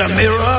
the mirror.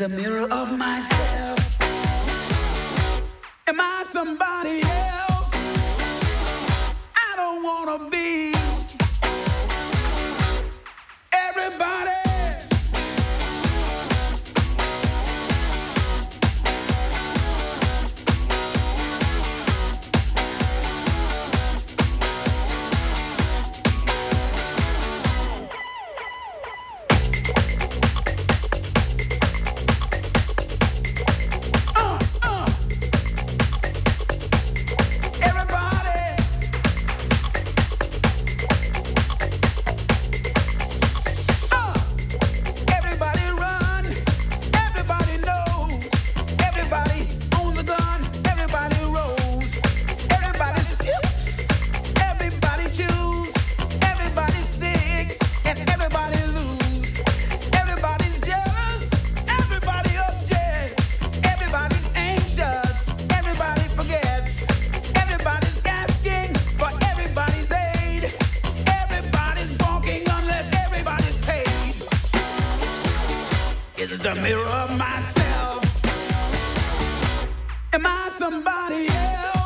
the mirror of myself. Am I somebody else? the mirror of myself. Am I somebody else?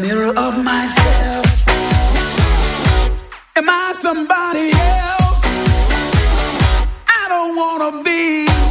Mirror of myself. Am I somebody else? I don't wanna be.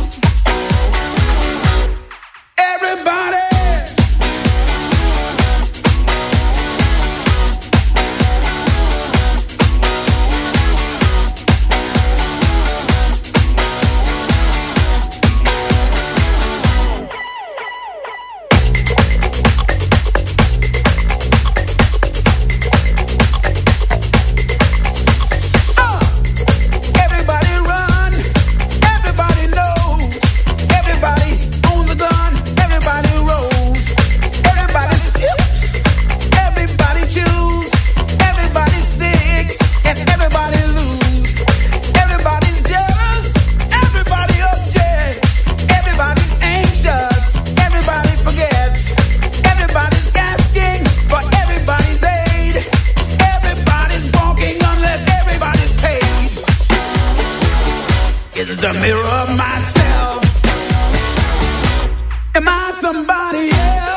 The mirror of myself. Am I somebody